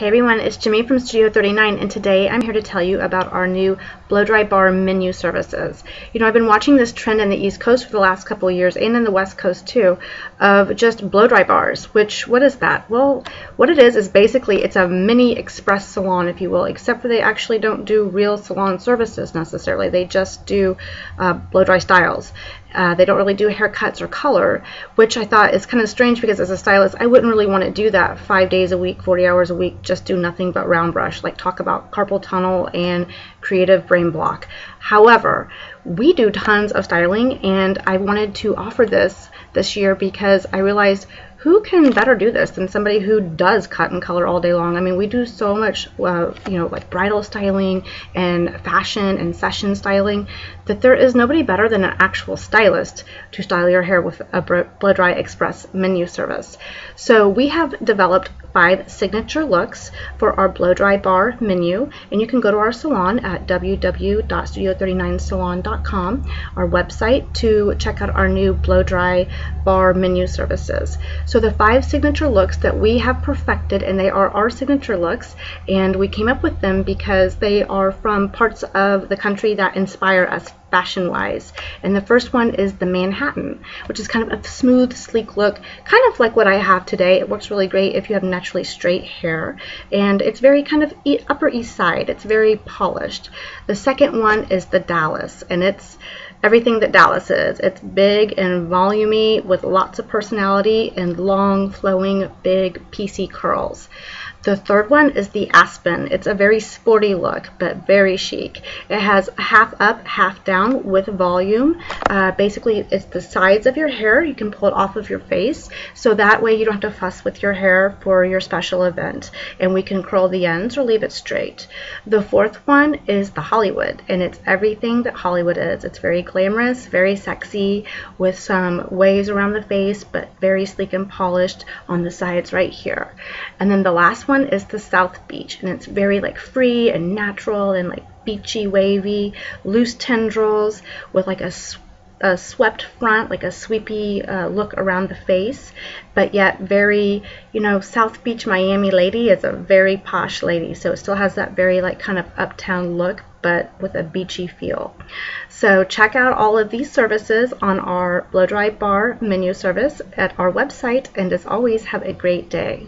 Hey everyone, it's Jimmy from Studio 39 and today I'm here to tell you about our new blow dry bar menu services. You know, I've been watching this trend in the East Coast for the last couple of years and in the West Coast too of just blow dry bars, which what is that? Well, what it is is basically it's a mini express salon if you will, except for they actually don't do real salon services necessarily. They just do uh, blow dry styles. Uh, they don't really do haircuts or color, which I thought is kind of strange because as a stylist, I wouldn't really want to do that five days a week, 40 hours a week, just do nothing but round brush, like talk about carpal tunnel and creative brain block. However, we do tons of styling and I wanted to offer this this year because I realized who can better do this than somebody who does cut and color all day long? I mean, we do so much, uh, you know, like bridal styling and fashion and session styling that there is nobody better than an actual stylist to style your hair with a blow dry express menu service. So we have developed five signature looks for our blow dry bar menu. And you can go to our salon at www.studio39salon.com our website to check out our new blow dry bar menu services. So the five signature looks that we have perfected and they are our signature looks and we came up with them because they are from parts of the country that inspire us fashion wise. And the first one is the Manhattan, which is kind of a smooth, sleek look, kind of like what I have today. It works really great if you have naturally straight hair. And it's very kind of Upper East Side. It's very polished. The second one is the Dallas, and it's everything that Dallas is. It's big and volumey with lots of personality and long, flowing, big, piecey curls. The third one is the Aspen. It's a very sporty look, but very chic. It has half up, half down with volume. Uh, basically, it's the sides of your hair. You can pull it off of your face, so that way you don't have to fuss with your hair for your special event. And we can curl the ends or leave it straight. The fourth one is the Hollywood, and it's everything that Hollywood is. It's very glamorous, very sexy, with some waves around the face, but very sleek and polished on the sides right here. And then the last one is the South Beach, and it's very like free and natural and like beachy, wavy, loose tendrils with like a, a swept front, like a sweepy uh, look around the face, but yet very, you know, South Beach Miami lady is a very posh lady, so it still has that very like kind of uptown look, but with a beachy feel. So check out all of these services on our blow dry bar menu service at our website, and as always, have a great day.